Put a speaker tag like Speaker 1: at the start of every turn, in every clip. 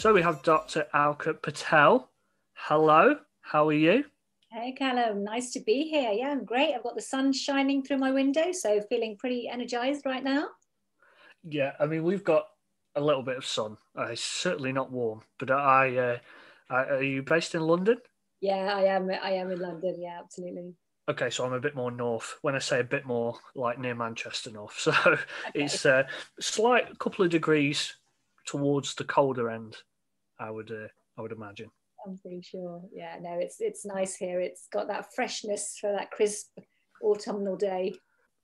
Speaker 1: So we have Dr. Alka Patel. Hello, how are you?
Speaker 2: Hey, Callum, nice to be here. Yeah, I'm great. I've got the sun shining through my window, so feeling pretty energized right now.
Speaker 1: Yeah, I mean, we've got a little bit of sun. Uh, it's certainly not warm, but I, uh, I, are you based in London?
Speaker 2: Yeah, I am. I am in London. Yeah, absolutely.
Speaker 1: Okay, so I'm a bit more north. When I say a bit more, like near Manchester north, so okay. it's a uh, slight couple of degrees towards the colder end. I would, uh, I would imagine.
Speaker 2: I'm pretty sure. Yeah, no, it's it's nice here. It's got that freshness for that crisp autumnal day.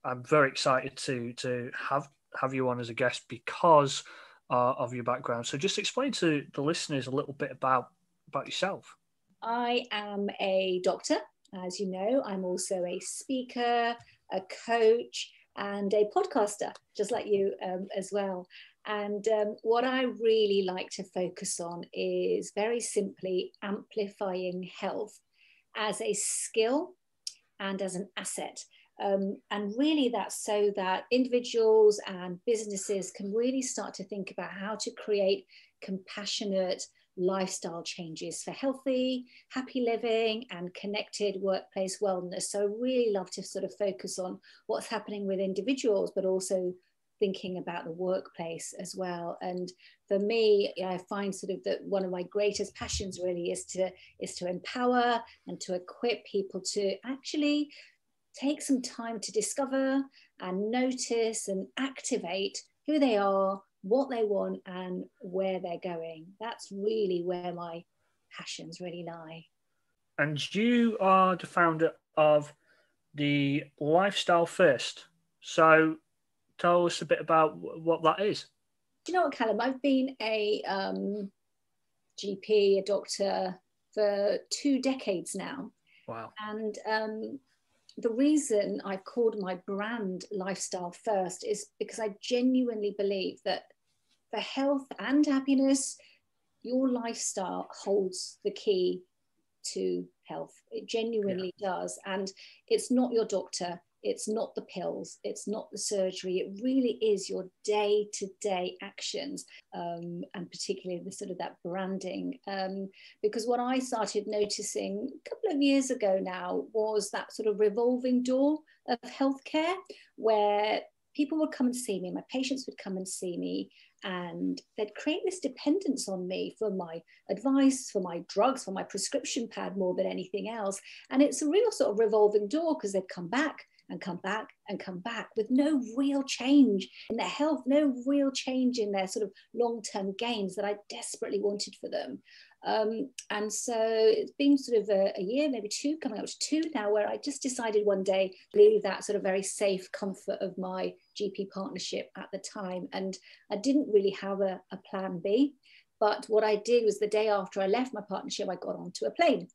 Speaker 1: I'm very excited to to have have you on as a guest because uh, of your background. So just explain to the listeners a little bit about about yourself.
Speaker 2: I am a doctor, as you know. I'm also a speaker, a coach, and a podcaster, just like you um, as well. And um, what I really like to focus on is very simply amplifying health as a skill and as an asset. Um, and really, that's so that individuals and businesses can really start to think about how to create compassionate lifestyle changes for healthy, happy living, and connected workplace wellness. So, I really love to sort of focus on what's happening with individuals, but also thinking about the workplace as well. And for me, I find sort of that one of my greatest passions really is to is to empower and to equip people to actually take some time to discover and notice and activate who they are, what they want, and where they're going. That's really where my passions really lie.
Speaker 1: And you are the founder of the Lifestyle First. So tell us a bit about what that is.
Speaker 2: Do you know what, Callum? I've been a um, GP, a doctor for two decades now.
Speaker 1: Wow.
Speaker 2: And um, the reason I've called my brand Lifestyle First is because I genuinely believe that for health and happiness, your lifestyle holds the key to health. It genuinely yeah. does. And it's not your doctor, it's not the pills, it's not the surgery. It really is your day to day actions, um, and particularly the sort of that branding. Um, because what I started noticing a couple of years ago now was that sort of revolving door of healthcare where people would come and see me, my patients would come and see me, and they'd create this dependence on me for my advice, for my drugs, for my prescription pad more than anything else. And it's a real sort of revolving door because they'd come back and come back and come back with no real change in their health, no real change in their sort of long term gains that I desperately wanted for them. Um, and so it's been sort of a, a, year, maybe two, coming up to two now, where I just decided one day to leave that sort of very safe comfort of my GP partnership at the time. And I didn't really have a, a plan B. But what I did was the day after I left my partnership, I got onto a plane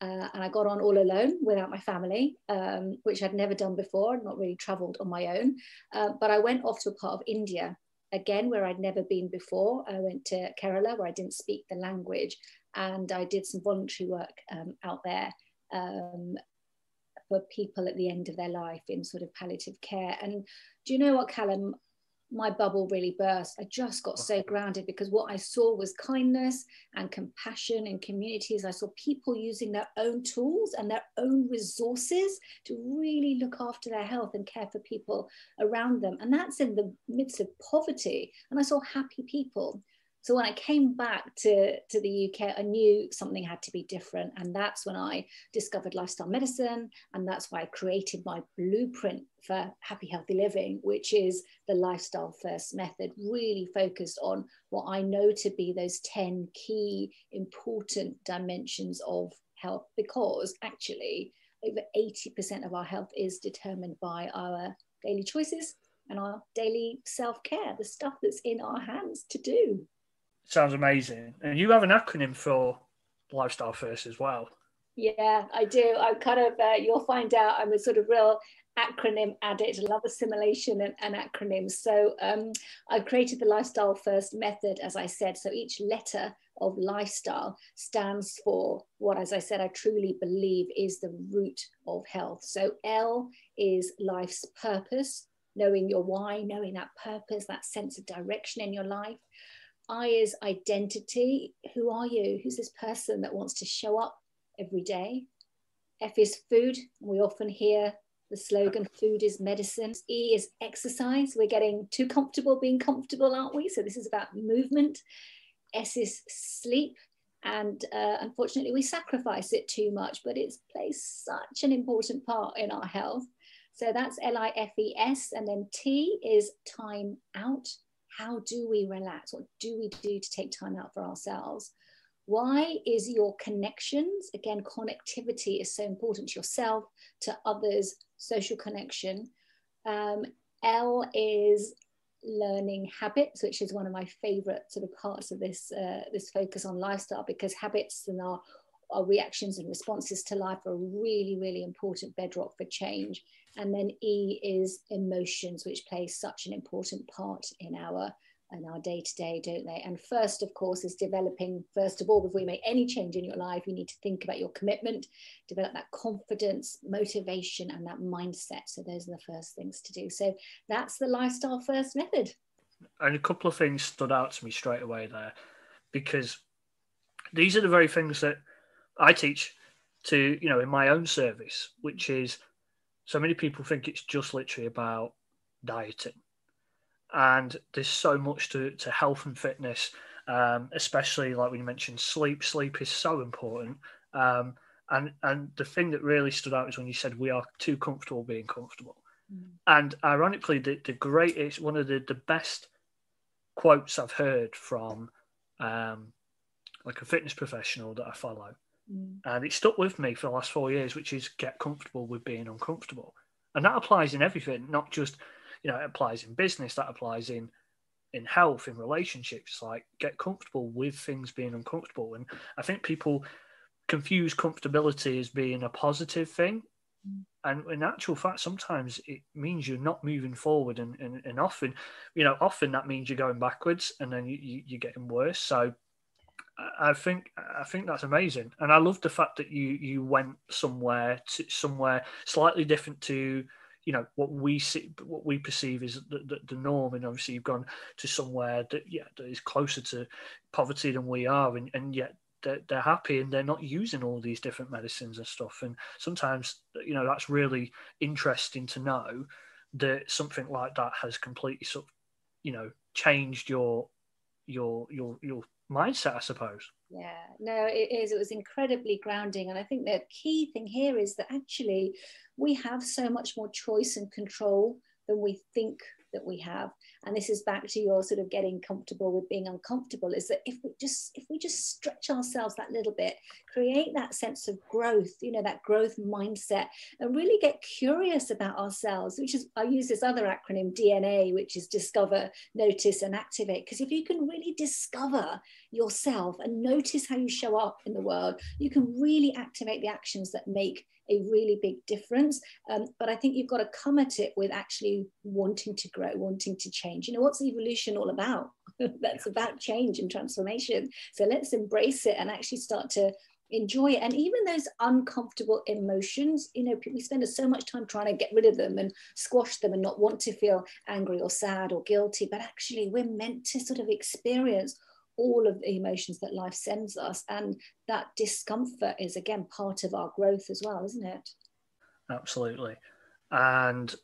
Speaker 2: uh, and I got on all alone without my family, um, which I'd never done before, not really traveled on my own. Uh, but I went off to a part of India, again, where I'd never been before. I went to Kerala, where I didn't speak the language, and I did some voluntary work um, out there um, for people at the end of their life in sort of palliative care. And do you know what, Callum? My bubble really burst. I just got so grounded because what I saw was kindness and compassion in communities. I saw people using their own tools and their own resources to really look after their health and care for people around them. And that's in the midst of poverty. And I saw happy people so when I came back to, to the UK, I knew something had to be different. And that's when I discovered lifestyle medicine. And that's why I created my blueprint for happy, healthy living, which is the lifestyle first method, really focused on what I know to be those 10 key important dimensions of health, because actually, over 80% of our health is determined by our daily choices and our daily self care, the stuff that's in our hands to do
Speaker 1: sounds amazing. And you have an acronym for Lifestyle First as well.
Speaker 2: Yeah, I do. I'm kind of, uh, you'll find out I'm a sort of real acronym addict. I love assimilation and, and acronyms. So um, I've created the Lifestyle First method, as I said. So each letter of lifestyle stands for what, as I said, I truly believe is the root of health. So L is life's purpose, knowing your why, knowing that purpose, that sense of direction in your life. I is identity. Who are you? Who's this person that wants to show up every day? F is food. We often hear the slogan food is medicine. E is exercise. We're getting too comfortable being comfortable, aren't we? So this is about movement. S is sleep. And uh, unfortunately, we sacrifice it too much, but it plays such an important part in our health. So that's L I F E S. And then T is time out. How do we relax? What do we do to take time out for ourselves? Y is your connections? Again, connectivity is so important to yourself, to others, social connection. Um, L is learning habits, which is one of my favorite sort of parts of this uh, this focus on lifestyle, because habits and our, our reactions and responses to life are really, really important bedrock for change. And then E is emotions, which play such an important part in our in our day to day, don't they? And first, of course, is developing, first of all, before you make any change in your life, you need to think about your commitment, develop that confidence, motivation, and that mindset. So, those are the first things to do. So, that's the lifestyle first method.
Speaker 1: And a couple of things stood out to me straight away there because these are the very things that I teach to, you know, in my own service, which is so many people think it's just literally about dieting. And there's so much to, to health and fitness um, especially like when you mentioned sleep sleep is so important. Um, and and the thing that really stood out is when you said we are too comfortable being comfortable. Mm. and ironically the, the greatest one of the, the best quotes i've heard from um, like a fitness professional that i follow mm. and it stuck with me for the last four years which is get comfortable with being uncomfortable and that applies in everything not just you know, it applies in business, that applies in in health, in relationships. Like get comfortable with things being uncomfortable. And I think people confuse comfortability as being a positive thing. Mm. And in actual fact, sometimes it means you're not moving forward, and, and, and often, you know, often that means you're going backwards, and then you, you, you're getting worse. So, I think I think that's amazing, and I love the fact that you you went somewhere to somewhere slightly different to you know what we see what we perceive is the, the, the, norm. And obviously you've gone to somewhere that yeah that is closer to poverty than we are and, and yet they're, they're happy and they're not using all these different medicines and stuff. And sometimes you know that's really interesting to know that something like that has completely sort of you know changed your your your your mindset i suppose.
Speaker 2: Yeah no it is. It was incredibly grounding. And i think the key thing here is that actually we have so much more choice and control than we think that we have. And this is back to your sort of getting comfortable with being uncomfortable is that if we just if we just stretch ourselves that little bit create that sense of growth you know that growth mindset and really get curious about ourselves which is i use this other acronym dna which is discover notice and activate. Because if you can really discover yourself and notice how you show up in the world you can really activate the actions that make a really big difference. Um, but I think you've got to come at it with actually wanting to grow, wanting to change. You know, what's evolution all about? That's about change and transformation. So let's embrace it and actually start to enjoy it. And even those uncomfortable emotions, you know, we spend so much time trying to get rid of them and squash them and not want to feel angry or sad or guilty. But actually, we're meant to sort of experience all of the emotions that life sends us. And that discomfort is, again, part of our growth as well, isn't it?
Speaker 1: Absolutely. And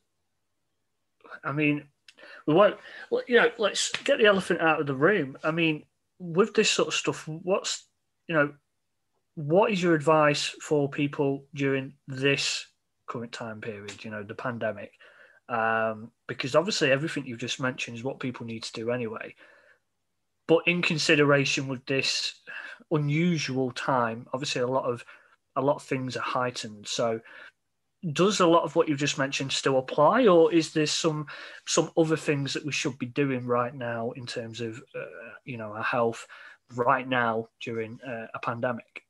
Speaker 1: I mean, we won't, you know, let's get the elephant out of the room. I mean, with this sort of stuff, what's, you know, what is your advice for people during this current time period, you know, the pandemic? Um, because obviously everything you've just mentioned is what people need to do anyway. But in consideration with this unusual time, obviously a lot of a lot of things are heightened. So does a lot of what you've just mentioned still apply, or is there some some other things that we should be doing right now in terms of uh, you know our health right now during uh, a pandemic?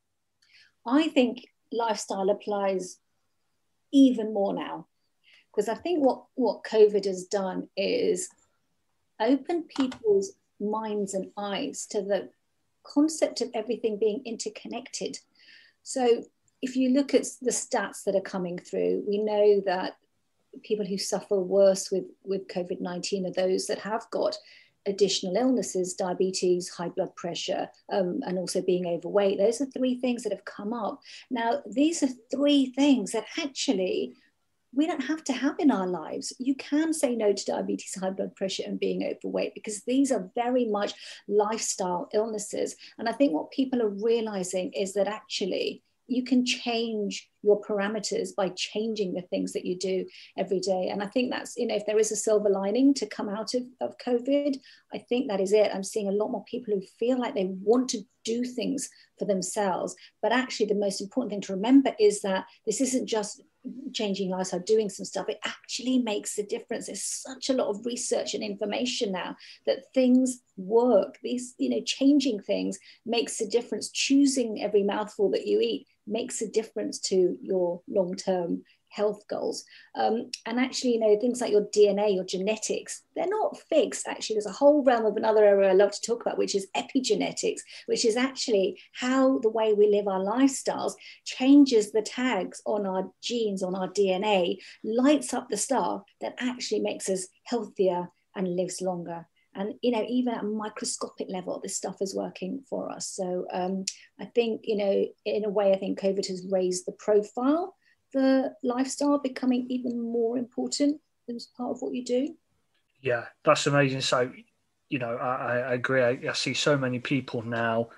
Speaker 2: I think lifestyle applies even more now because I think what what COVID has done is open people's minds and eyes to the concept of everything being interconnected. So, if you look at the stats that are coming through, we know that people who suffer worse with, with COVID 19 are those that have got additional illnesses, diabetes, high blood pressure, um, and also being overweight. Those are three things that have come up. Now, these are three things that actually we don't have to have in our lives. You can say no to diabetes, high blood pressure, and being overweight because these are very much lifestyle illnesses. And I think what people are realizing is that actually you can change your parameters by changing the things that you do every day. And I think that's, you know, if there is a silver lining to come out of, of COVID, I think that is it. I'm seeing a lot more people who feel like they want to do things for themselves. But actually, the most important thing to remember is that this isn't just changing lifestyle, doing some stuff, it actually makes a difference. There's such a lot of research and information now that things work. These, you know, changing things makes a difference. Choosing every mouthful that you eat makes a difference to your long-term health goals. Um, and actually, you know, things like your DNA, your genetics, they're not fixed. Actually, there's a whole realm of another area I love to talk about, which is epigenetics, which is actually how the way we live our lifestyles changes the tags on our genes, on our DNA, lights up the star that actually makes us healthier and lives longer and you know even at a microscopic level this stuff is working for us so um, i think you know in a way i think covid has raised the profile the lifestyle becoming even more important as part of what you do?
Speaker 1: Yeah, that's amazing. So, you know, I, I agree. I, I, see so many people now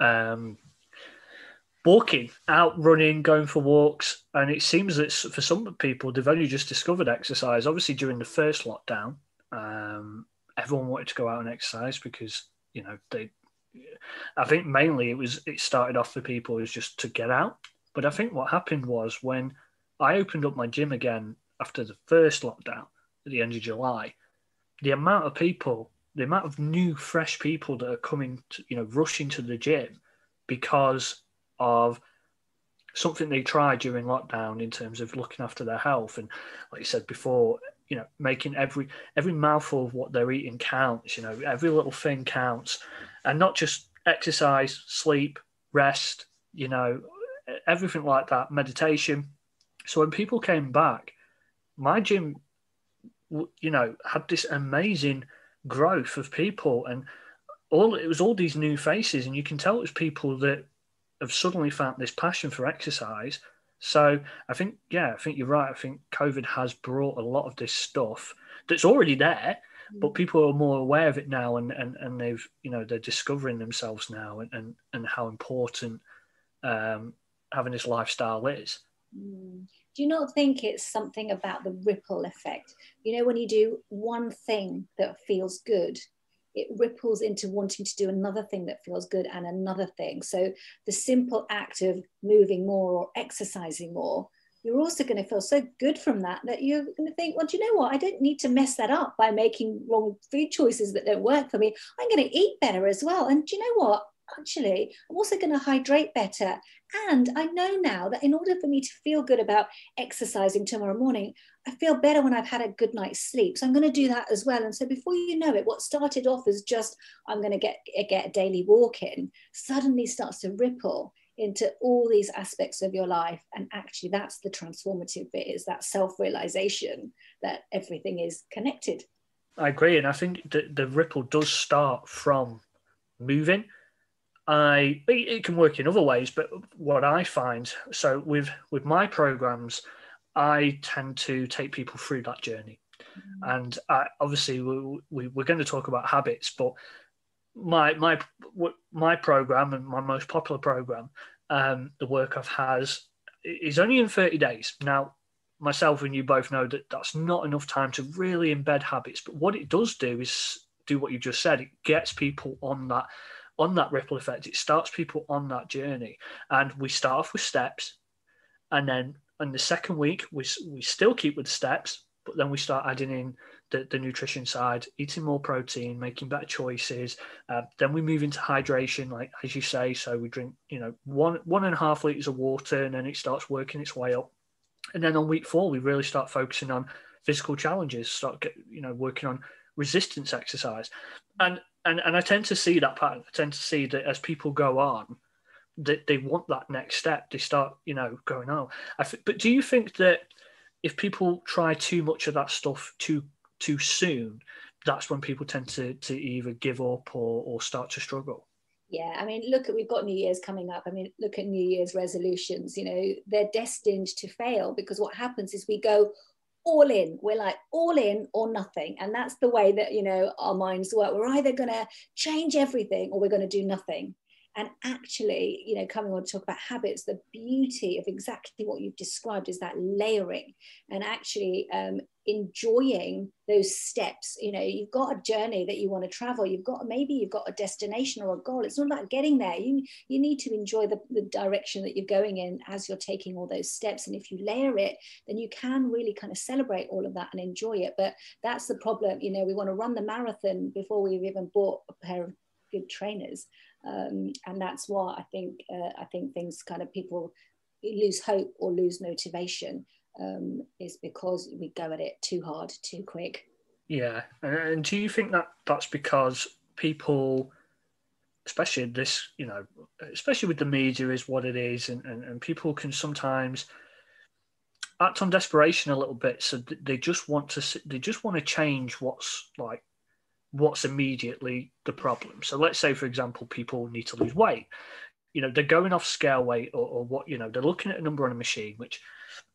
Speaker 1: um, walking, out running, going for walks. And it seems that for some people, they've only just discovered exercise. Obviously, during the first lockdown, um, everyone wanted to go out and exercise because, you know, they, I think mainly it was, it started off for people was just to get out but I think what happened was when I opened up my gym again after the first lockdown at the end of July, the amount of people, the amount of new, fresh people that are coming, to, you know, rushing to the gym because of something they tried during lockdown in terms of looking after their health and, like you said before, you know, making every every mouthful of what they're eating counts. You know, every little thing counts, and not just exercise, sleep, rest. You know, everything like that, meditation. So when people came back, my gym, you know, had this amazing growth of people, and all it was all these new faces, and you can tell it was people that have suddenly found this passion for exercise. So I think, yeah, I think you're right. I think COVID has brought a lot of this stuff that's already there, but mm. people are more aware of it now, and and, and they've, you know, they're discovering themselves now, and and, and how important um, having this lifestyle is.
Speaker 2: Mm. Do you not think it's something about the ripple effect? You know, when you do one thing that feels good, it ripples into wanting to do another thing that feels good and another thing. So the simple act of moving more or exercising more, you're also going to feel so good from that that you're going to think, well, do you know what? I don't need to mess that up by making wrong food choices that don't work for me. I'm going to eat better as well. And do you know what? Actually, I'm also going to hydrate better. And I know now that in order for me to feel good about exercising tomorrow morning, I feel better when I've had a good night's sleep. So I'm going to do that as well. And so before you know it, what started off as just I'm going to get get a daily walk in suddenly starts to ripple into all these aspects of your life. And actually, that's the transformative bit is that self-realization that everything is connected.
Speaker 1: I agree. And I think the, the ripple does start from moving I it can work in other ways, but what I find so with with my programs, I tend to take people through that journey, mm-hmm. and I, obviously we, we we're going to talk about habits, but my my my program and my most popular program, um, the work I've has is only in thirty days now. Myself and you both know that that's not enough time to really embed habits, but what it does do is do what you just said. It gets people on that on that ripple effect. It starts people on that journey, and we start off with steps, and then in the second week we we still keep with the steps, but then we start adding in the, the nutrition side, eating more protein, making better choices. Uh, then we move into hydration, like as you say. So we drink, you know, one one and a half liters of water, and then it starts working its way up. And then on week four, we really start focusing on physical challenges, start get, you know working on resistance exercise, and and and I tend to see that pattern. I tend to see that as people go on, that they want that next step. They start, you know, going on. Oh. but do you think that if people try too much of that stuff too too soon, that's when people tend to to either give up or or start to struggle.
Speaker 2: Yeah, I mean, look at we've got New Year's coming up. I mean, look at New Year's resolutions. You know, they're destined to fail because what happens is we go all in. We're like all in or nothing, and that's the way that you know our minds work. We're either going to change everything or we're going to do nothing. And actually, you know, coming on to talk about habits, the beauty of exactly what you've described is that layering and actually um, enjoying those steps. You know, you've got a journey that you want to travel. You've got maybe you've got a destination or a goal. It's not about getting there. You you need to enjoy the, the direction that you're going in as you're taking all those steps. And if you layer it, then you can really kind of celebrate all of that and enjoy it. But that's the problem. You know, we want to run the marathon before we've even bought a pair of good trainers um, and that's why I think uh, I think things kind of people lose hope or lose motivation um, is because we go at it too hard, too quick.
Speaker 1: Yeah, and do you think that that's because people, especially this, you know, especially with the media, is what it is, and, and, and people can sometimes act on desperation a little bit so they just want to they just want to change what's like what's immediately the problem. So let's say, for example, people need to lose weight. You know, they're going off scale weight or, or what, you know, they're looking at a number on a machine, which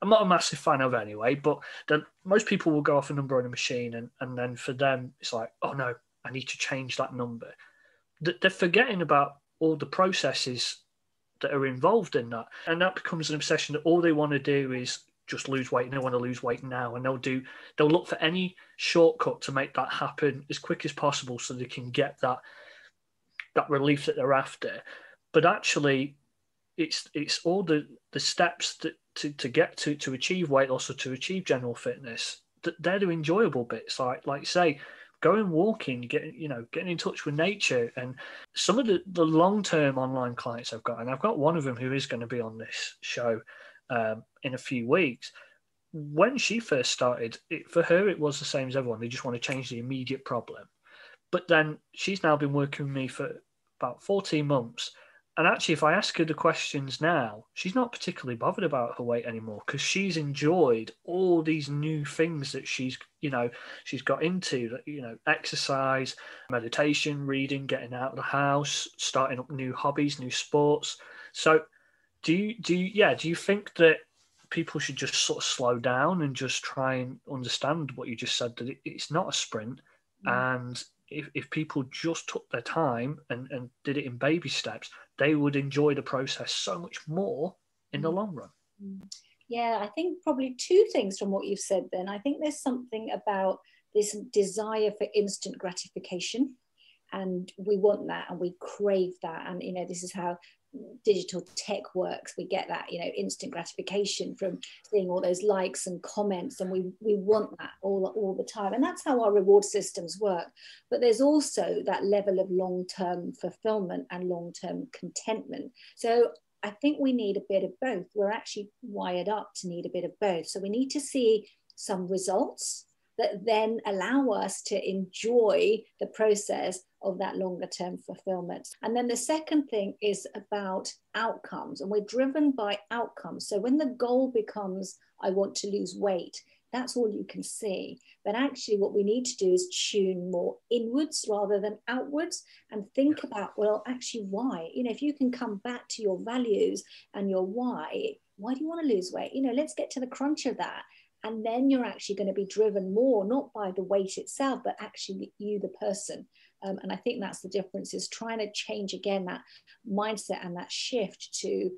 Speaker 1: I'm not a massive fan of anyway, but then most people will go off a number on a machine and, and then for them, it's like, oh no, I need to change that number. They're forgetting about all the processes that are involved in that. And that becomes an obsession that all they want to do is just lose weight and they want to lose weight now. And they'll do they'll look for any shortcut to make that happen as quick as possible so they can get that that relief that they're after. But actually it's it's all the the steps that to, to get to to achieve weight loss or to achieve general fitness that they're the enjoyable bits. Like like say going walking getting you know getting in touch with nature. And some of the the long-term online clients i've got and i've got one of them who is going to be on this show um, in a few weeks. When she first started, it, for her, it was the same as everyone. They just want to change the immediate problem. But then she's now been working with me for about 14 months. And actually, if I ask her the questions now, she's not particularly bothered about her weight anymore because she's enjoyed all these new things that she's, you know, she's got into, you know, exercise, meditation, reading, getting out of the house, starting up new hobbies, new sports. So do you do you, yeah do you think that people should just sort of slow down and just try and understand what you just said that it, it's not a sprint mm. and if, if people just took their time and, and did it in baby steps they would enjoy the process so much more in the mm. long run
Speaker 2: mm. yeah i think probably two things from what you've said then i think there's something about this desire for instant gratification and we want that and we crave that and you know this is how digital tech works we get that you know instant gratification from seeing all those likes and comments and we we want that all all the time. And that's how our reward systems work. But there's also that level of long-term fulfillment and long-term contentment. So i think we need a bit of both. We're actually wired up to need a bit of both. So we need to see some results that then allow us to enjoy the process of that longer term fulfillment. And then the second thing is about outcomes, and we're driven by outcomes. So when the goal becomes, I want to lose weight, that's all you can see. But actually, what we need to do is tune more inwards rather than outwards and think about, well, actually, why? You know, if you can come back to your values and your why, why do you want to lose weight? You know, let's get to the crunch of that. And then you're actually going to be driven more, not by the weight itself, but actually you, the person. Um, and I think that's the difference is trying to change again that mindset and that shift to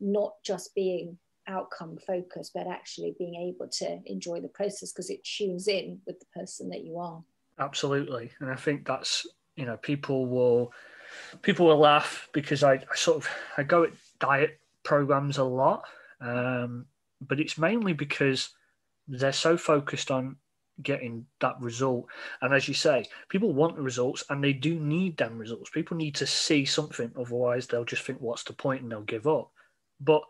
Speaker 2: not just being outcome focused, but actually being able to enjoy the process because it tunes in with the person that you are.
Speaker 1: Absolutely. And I think that's, you know, people will people will laugh because I, I sort of I go at diet programs a lot. Um, but it's mainly because they're so focused on getting that result. And as you say, people want the results and they do need them results. People need to see something, otherwise they'll just think, what's the point? and they'll give up. But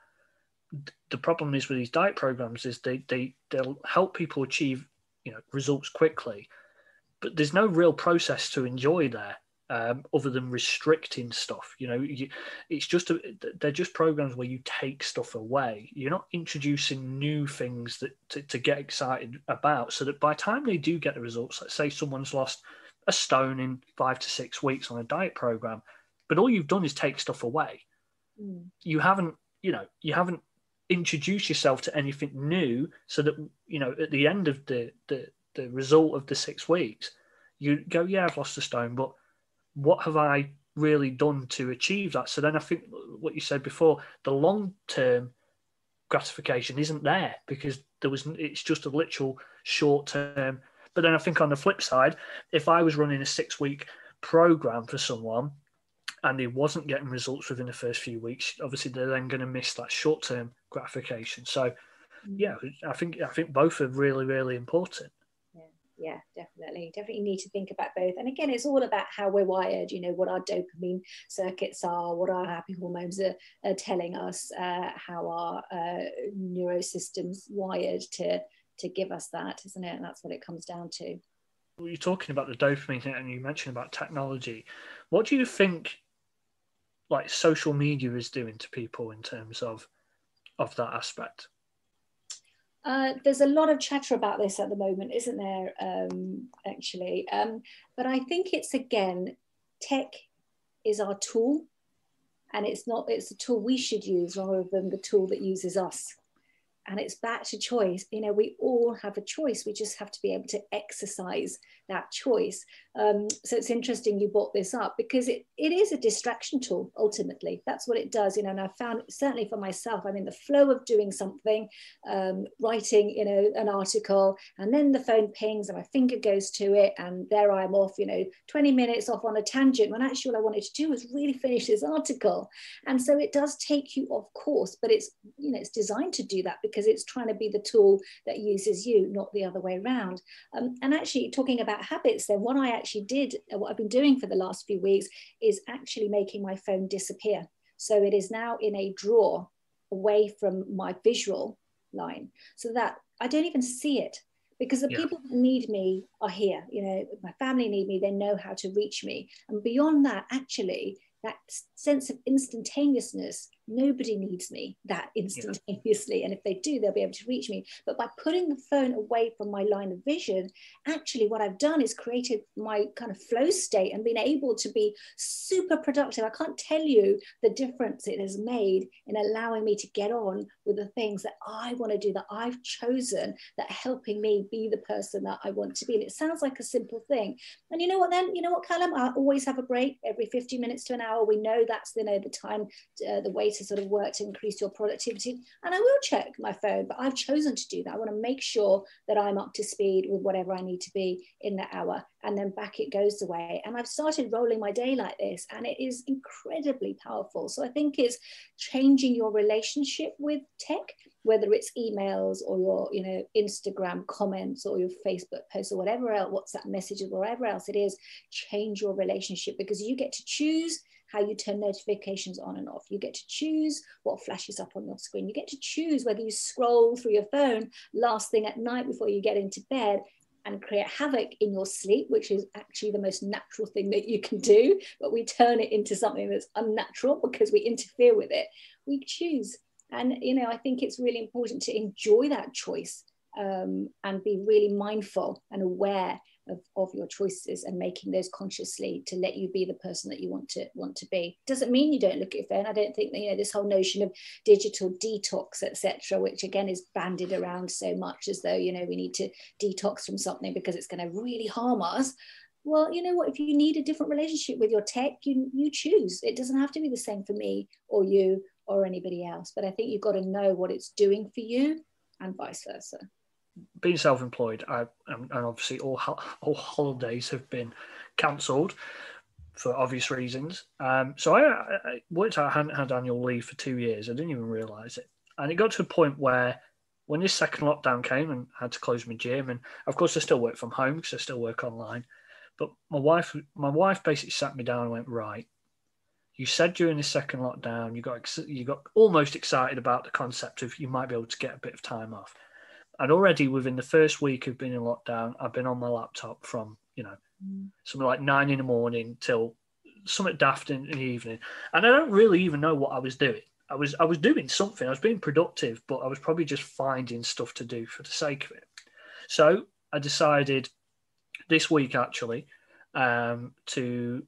Speaker 1: the problem is with these diet programs is they, they they'll help people achieve you know results quickly, but there's no real process to enjoy there. Um, other than restricting stuff. You know, you, it's just a, they're just programs where you take stuff away. You're not introducing new things that to, to get excited about, so that by the time they do get the results, let's say someone's lost a stone in five to six weeks on a diet program, but all you've done is take stuff away. Mm. You haven't, you know, you haven't introduced yourself to anything new, so that you know at the end of the the the result of the six weeks, you go, yeah, I've lost a stone, but what have I really done to achieve that? So then I think what you said before, the long term gratification isn't there because there was it's just a literal short term. But then I think on the flip side, if I was running a six week program for someone and he wasn't getting results within the first few weeks, obviously they're then going to miss that short term gratification. So yeah, I think I think both are really really important
Speaker 2: yeah definitely. Definitely need to think about both. And again it's all about how we're wired you know what our dopamine circuits are what our happy hormones are, are telling us uh, how our uh, neurosystems wired to to give us that isn't it? And that's what it comes down to.
Speaker 1: You're talking about the dopamine thing and you mentioned about technology. What do you think like social media is doing to people in terms of of that aspect
Speaker 2: uh, there's a lot of chatter about this at the moment, isn't there? Um, actually, um, but I think it's again, tech is our tool, and it's not. It's a tool we should use rather than the tool that uses us and it's back to choice. You know we all have a choice. We just have to be able to exercise that choice. Um, so it's interesting you brought this up because it, it is a distraction tool ultimately. That's what it does you know and i found certainly for myself i'm in the flow of doing something um, writing you know an article and then the phone pings and my finger goes to it and there i'm off you know 20 minutes off on a tangent when actually what i wanted to do was really finish this article. And so it does take you off course but it's you know it's designed to do that because because it's trying to be the tool that uses you, not the other way around. Um, and actually, talking about habits, then what I actually did, uh, what I've been doing for the last few weeks, is actually making my phone disappear. So it is now in a drawer away from my visual line, so that I don't even see it because the yeah. people that need me are here you know my family need me they know how to reach me and beyond that actually that sense of instantaneousness nobody needs me that instantaneously. Yeah. and if they do they'll be able to reach me. But by putting the phone away from my line of vision actually what i've done is created my kind of flow state and been able to be super productive. I can't tell you the difference it has made in allowing me to get on with the things that i want to do that i've chosen that are helping me be the person that i want to be. And it sounds like a simple thing. And you know what then? You know what callum? I always have a break every 50 minutes to an hour. We know that's you know the time uh, the way to sort of work to increase your productivity. And I will check my phone, but I've chosen to do that. I want to make sure that I'm up to speed with whatever I need to be in that hour. And then back it goes away. And I've started rolling my day like this, and it is incredibly powerful. So I think it's changing your relationship with tech, whether it's emails or your, you know, Instagram comments or your Facebook posts or whatever else, WhatsApp messages, or whatever else it is, change your relationship because you get to choose how you turn notifications on and off. You get to choose what flashes up on your screen. You get to choose whether you scroll through your phone last thing at night before you get into bed and create havoc in your sleep, which is actually the most natural thing that you can do. But we turn it into something that's unnatural because we interfere with it. We choose. And, you know, I think it's really important to enjoy that choice um, and be really mindful and aware of, of your choices and making those consciously to let you be the person that you want to want to be. Doesn't mean you don't look at your phone. I don't think that you know this whole notion of digital detox etc which again is banded around so much as though you know we need to detox from something because it's going to really harm us. Well you know what? If you need a different relationship with your tech you you choose. It doesn't have to be the same for me or you or anybody else but i think you've got to know what it's doing for you and vice versa
Speaker 1: being self-employed, I, and obviously all all holidays have been cancelled for obvious reasons. Um, so I, I worked out I hadn't had annual leave for two years. I didn't even realise it, and it got to a point where when this second lockdown came and I had to close my gym, and of course I still work from home because I still work online. But my wife, my wife basically sat me down and went, right. You said during the second lockdown, you got you got almost excited about the concept of you might be able to get a bit of time off and already within the first week of being in lockdown, I've been on my laptop from you know, mm. something like nine in the morning till something daft in the evening. And I don't really even know what I was doing. I was I was doing something. I was being productive, but I was probably just finding stuff to do for the sake of it. So I decided this week actually um, to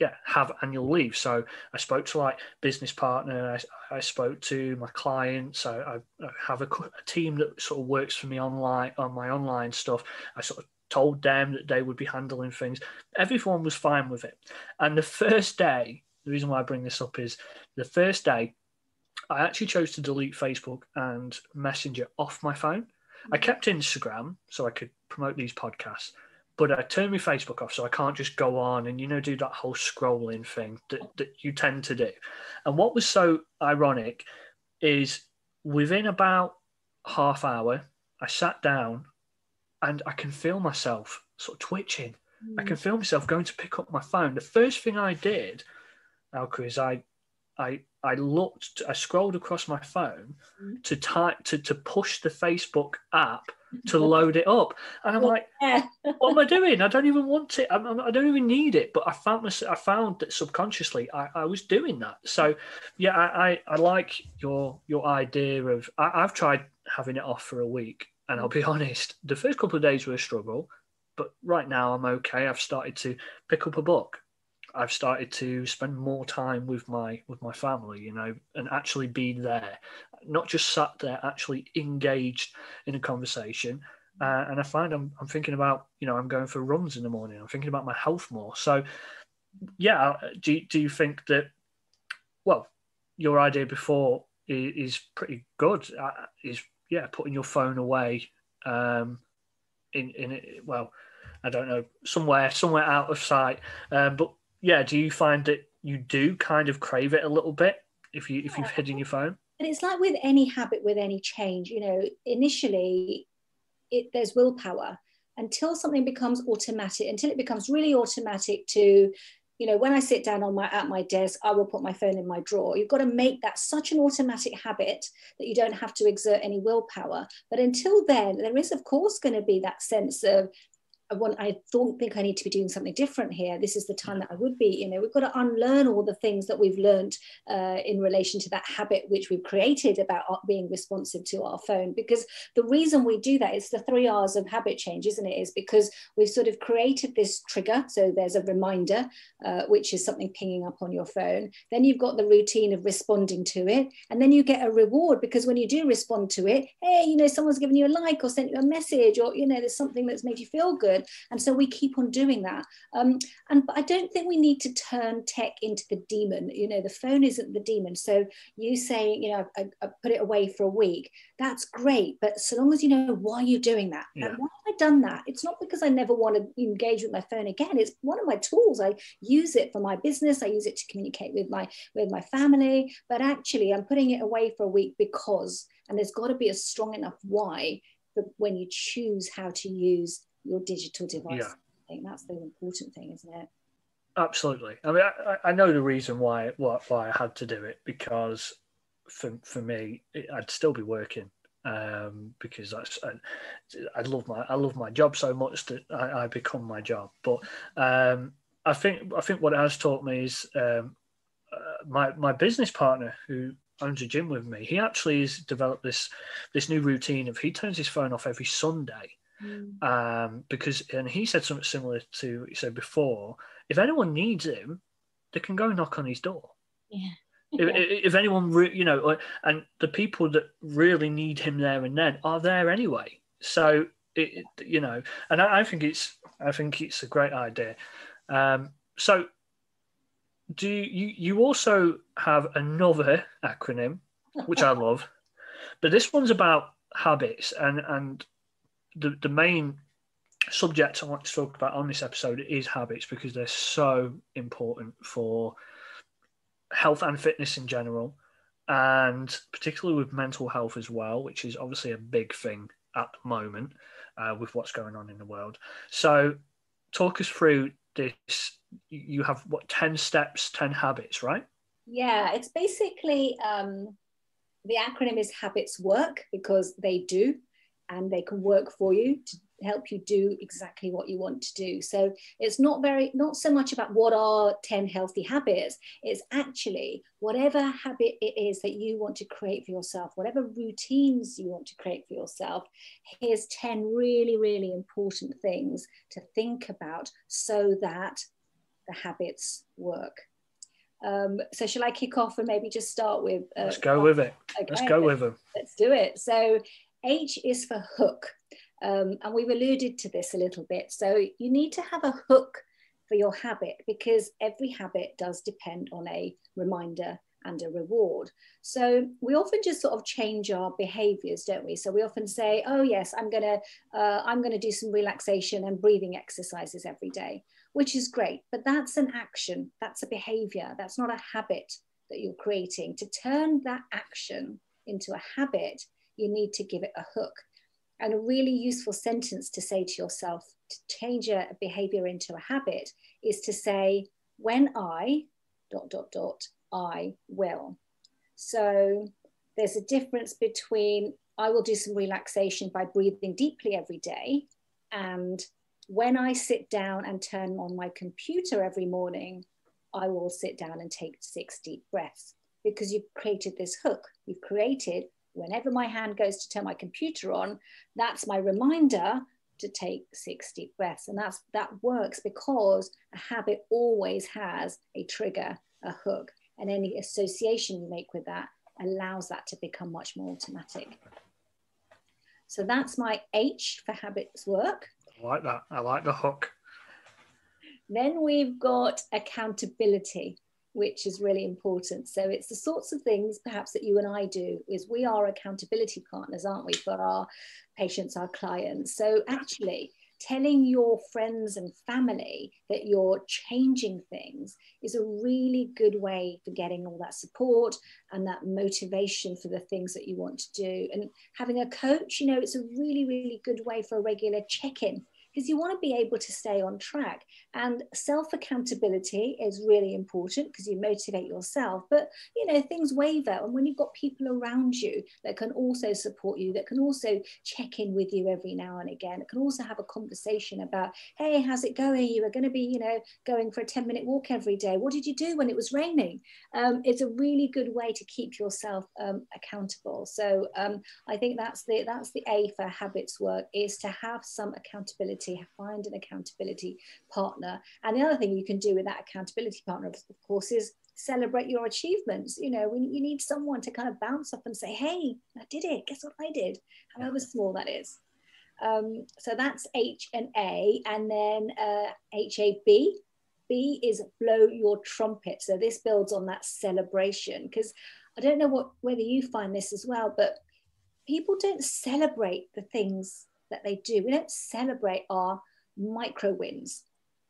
Speaker 1: yeah have annual leave. So I spoke to like business partner. I, I spoke to my clients. I, I, have a, a, team that sort of works for me online on my online stuff. I sort of told them that they would be handling things. Everyone was fine with it. And the first day, the reason why I bring this up is the first day, I actually chose to delete Facebook and Messenger off my phone. I hmm. kept Instagram so I could promote these podcasts, but I turned my Facebook off so I can't just go on and you know do that whole scrolling thing that, that you tend to do. And what was so ironic is within about half hour, I sat down and I can feel myself sort of twitching. Mm. I can feel myself going to pick up my phone. The first thing I did, Alka, is I I I looked, I scrolled across my phone mm. to type to, to push the Facebook app to load it up, and I'm like, what am I doing? I don't even want it. I'm, I do not even need it. But I found I found that subconsciously I, I was doing that. So yeah, I, I, I like your your idea of I, I've tried having it off for a week, and I'll be honest, the first couple of days were a struggle, but right now I'm okay. I've started to pick up a book I've started to spend more time with my with my family, you know, and actually be there, not just sat there, actually engaged in a conversation. Uh, and I find I'm I'm thinking about, you know, I'm going for runs in the morning. I'm thinking about my health more. So, yeah, uh, do do you think that? Well, your idea before is, is pretty good. Uh, is yeah, putting your phone away. Um, in in well, I don't know, somewhere somewhere out of sight. Um, but yeah, do you find that you do kind of crave it a little bit if you if you've hidden your phone?
Speaker 2: And it's like with any habit, with any change, you know, initially it, there's willpower until something becomes automatic, until it becomes really automatic to, you know, when I sit down on my at my desk, I will put my phone in my drawer. You've got to make that such an automatic habit that you don't have to exert any willpower. But until then, there is of course going to be that sense of I want I don't think I need to be doing something different here. This is the time that I would be. You know, we've got to unlearn all the things that we've learned uh, in relation to that habit which we've created about being responsive to our phone. Because the reason we do that is the three R's of habit change, isn't it? Is because we've sort of created this trigger. So there's a reminder, uh, which is something pinging up on your phone. Then you've got the routine of responding to it, and then you get a reward because when you do respond to it, hey, you know, someone's given you a like or sent you a message, or you know, there's something that's made you feel good And so we keep on doing that. Um, and I don't think we need to turn tech into the demon. You know, the phone isn't the demon. So you say, you know, I, I put it away for a week. That's great. But so long as you know why you're doing that, yeah. and why have I done that? It's not because I never want to engage with my phone again. It's one of my tools. I use it for my business. I use it to communicate with my with my family. But actually, I'm putting it away for a week because, and there's got to be a strong enough why when you choose how to use your digital device. Yeah. I think that's the important thing, isn't it?
Speaker 1: Absolutely. I mean, I, I know the reason why, why why I had to do it because for for me, I'd still be working um, because that's I, I, love my I love my job so much that I, I become my job. But um, I think I think what it has taught me is um, uh, my my business partner who owns a gym with me. He actually has developed this this new routine of he turns his phone off every Sunday Mm. Um, because, and he said something similar to what you said before. If anyone needs him, they can go knock on his door.
Speaker 2: Yeah.
Speaker 1: if, if, anyone, re- you know, and the people that really need him there and then are there anyway. So, it, you know, and I, I, think it's, I think it's a great idea. Um, so, do you, you also have another acronym, which I love, but this one's about habits and and the, the main subject I want to talk about on this episode is habits because they're so important for health and fitness in general, and particularly with mental health as well, which is obviously a big thing at the moment uh, with what's going on in the world. So, talk us through this. You have what, 10 steps, 10 habits, right?
Speaker 2: Yeah, it's basically um, the acronym is habits work because they do and they can work for you to help you do exactly what you want to do. So it's not very, not so much about what are 10 healthy habits, it's actually whatever habit it is that you want to create for yourself, whatever routines you want to create for yourself, here's 10 really, really important things to think about so that the habits work. Um, so shall I kick off and maybe just start with?
Speaker 1: Uh, let's go with it. Okay, let's go with them.
Speaker 2: Let's do it. So H is for hook. Um, and we've alluded to this a little bit. So you need to have a hook for your habit because every habit does depend on a reminder and a reward. So we often just sort of change our behaviors, don't we? So we often say, "Oh yes, I'm gonna uh, I'm gonna do some relaxation and breathing exercises every day," which is great, but that's an action, that's a behavior, that's not a habit that you're creating. To turn that action into a habit, you need to give it a hook. And a really useful sentence to say to yourself to change a behavior into a habit is to say, when I, dot, dot, dot, I will. So there's a difference between I will do some relaxation by breathing deeply every day and when I sit down and turn on my computer every morning, I will sit down and take six deep breaths because you've created this hook. You've created whenever my hand goes to turn my computer on, that's my reminder to take six deep breaths. And that's that works because a habit always has a trigger, a hook, and any association you make with that allows that to become much more automatic. So that's my H for habits work.
Speaker 1: I like that. I like the hook.
Speaker 2: Then we've got accountability which is really important. So it's the sorts of things perhaps that you and I do is we are accountability partners, aren't we, for our patients, our clients. So actually telling your friends and family that you're changing things is a really good way for getting all that support and that motivation for the things that you want to do. And having a coach, you know, it's a really, really good way for a regular check-in because you want to be able to stay on track. And self accountability is really important because you motivate yourself. But, you know, things waver. And when you've got people around you that can also support you, that can also check in with you every now and again, that can also have a conversation about, hey, how's it going? You are going to be, you know, going for a 10 minute walk every day. What did you do when it was raining? Um, it's a really good way to keep yourself um, accountable. So um, I think that's the that's the A for habits work is to have some accountability accountability, find an accountability partner. And the other thing you can do with that accountability partner, of course, is celebrate your achievements. You know, we, you need someone to kind of bounce up and say, hey, I did it. Guess what I did? However small that is. Um, so that's H and A. And then uh, H A B. B is blow your trumpet. So this builds on that celebration because I don't know what whether you find this as well, but people don't celebrate the things that they do. We don't celebrate our micro wins,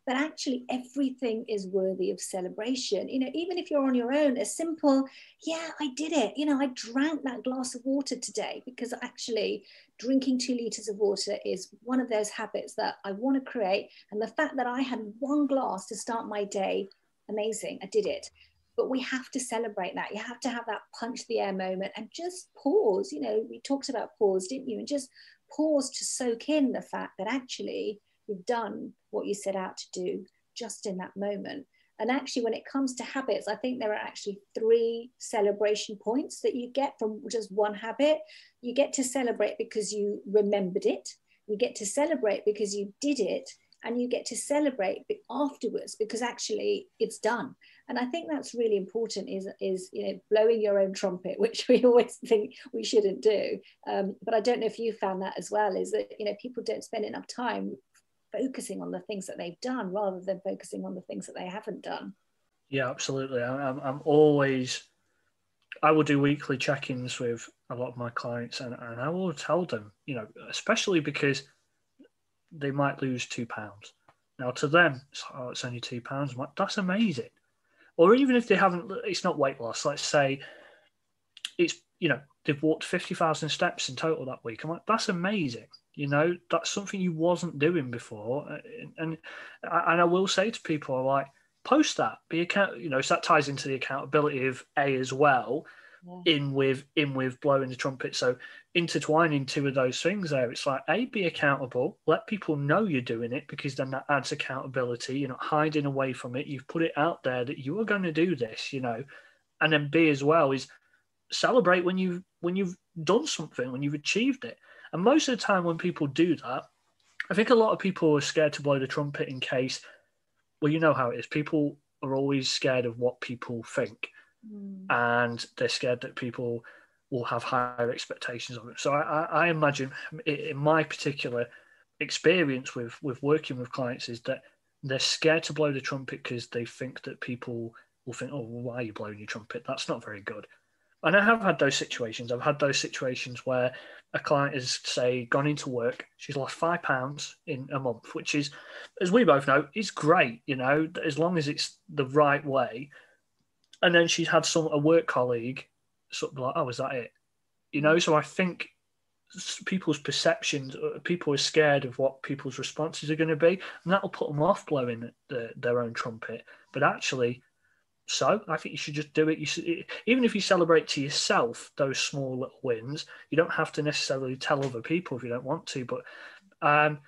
Speaker 2: but actually everything is worthy of celebration. You know, even if you're on your own, a simple, yeah, I did it. You know, I drank that glass of water today because actually drinking two liters of water is one of those habits that I want to create. And the fact that I had one glass to start my day, amazing, I did it but we have to celebrate that. You have to have that punch the air moment and just pause. You know, we talked about pause, didn't you? And just pause to soak in the fact that actually you've done what you set out to do just in that moment. And actually, when it comes to habits, I think there are actually three celebration points that you get from just one habit. You get to celebrate because you remembered it, you get to celebrate because you did it, and you get to celebrate afterwards because actually it's done and i think that's really important is is you know blowing your own trumpet which we always think we shouldn't do um, but i don't know if you found that as well is that you know people don't spend enough time focusing on the things that they've done rather than focusing on the things that they haven't done
Speaker 1: yeah absolutely i'm, I'm always i will do weekly check-ins with a lot of my clients and, and i will tell them you know especially because they might lose two pounds. Now to them, it's, oh, it's only two pounds. Like, That's amazing. Or even if they haven't, it's not weight loss. Let's say it's you know they've walked fifty thousand steps in total that week. I'm like, that's amazing. You know, that's something you wasn't doing before. And and, and I will say to people, like, post that. Be account. You know, so that ties into the accountability of A as well. Yeah. in with in with blowing the trumpet. So intertwining two of those things there, it's like a be accountable, let people know you're doing it because then that adds accountability. You're not hiding away from it. You've put it out there that you are going to do this, you know, and then B as well is celebrate when you've when you've done something when you've achieved it. And most of the time when people do that, I think a lot of people are scared to blow the trumpet in case, well, you know how it is. People are always scared of what people think, mm. and they're scared that people will have higher expectations of it. So I, I imagine in my particular experience with with working with clients is that they're scared to blow the trumpet because they think that people will think, oh, well, why are you blowing your trumpet? That's not very good. And I have had those situations. I've had those situations where a client has say gone into work she's lost five pounds in a month which is as we both know is great you know as long as it's the right way and then she's had some a work colleague sort of like oh is that it you know so i think people's perceptions uh, people are scared of what people's responses are going to be and that'll put them off blowing the, their own trumpet but actually so I think you should just do it. You should, even if you celebrate to yourself those small little wins, you don't have to necessarily tell other people if you don't want to. But um,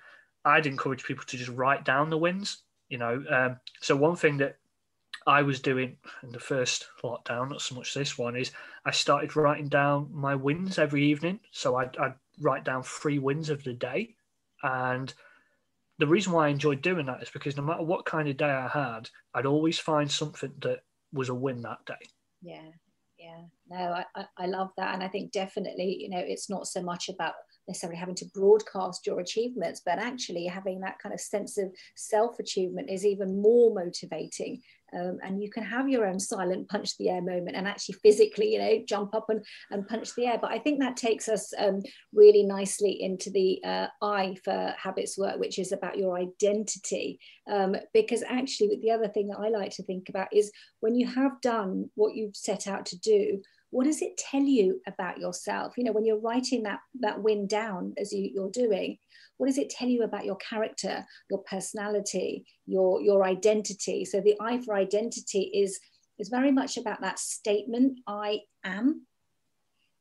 Speaker 1: I'd encourage people to just write down the wins. You know, um, so one thing that I was doing in the first lockdown, not so much this one, is I started writing down my wins every evening. So I'd, I'd write down three wins of the day, and the reason why I enjoyed doing that is because no matter what kind of day I had, I'd always find something that was a win that day.
Speaker 2: Yeah, yeah. No, I, I love that. And I think definitely, you know, it's not so much about necessarily having to broadcast your achievements, but actually having that kind of sense of self achievement is even more motivating um, and you can have your own silent punch the air moment and actually physically you know jump up and, and punch the air. But i think that takes us um, really nicely into the uh, i for habits work which is about your identity. Um, because actually the other thing that i like to think about is when you have done what you've set out to do what does it tell you about yourself? You know when you're writing that that win down as you, you're doing what does it tell you about your character, your personality, your, your identity? So the I for identity is, is very much about that statement, I am.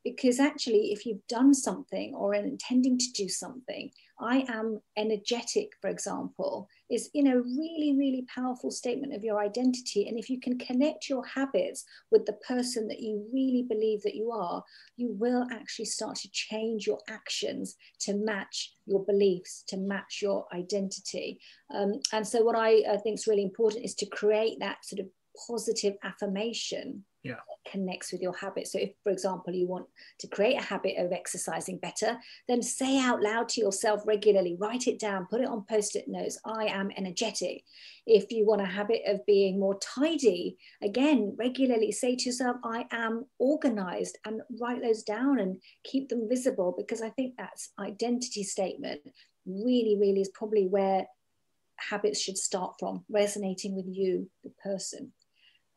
Speaker 2: Because actually, if you've done something or are intending to do something, I am energetic, for example, is you know really really powerful statement of your identity. And if you can connect your habits with the person that you really believe that you are you will actually start to change your actions to match your beliefs to match your identity. Um, and so what i uh, think is really important is to create that sort of positive affirmation
Speaker 1: yeah.
Speaker 2: connects with your habit. So, if, for example, you want to create a habit of exercising better, then say out loud to yourself regularly, write it down, put it on post it notes I am energetic. If you want a habit of being more tidy, again, regularly say to yourself, I am organized, and write those down and keep them visible because I think that's identity statement really, really is probably where habits should start from, resonating with you, the person.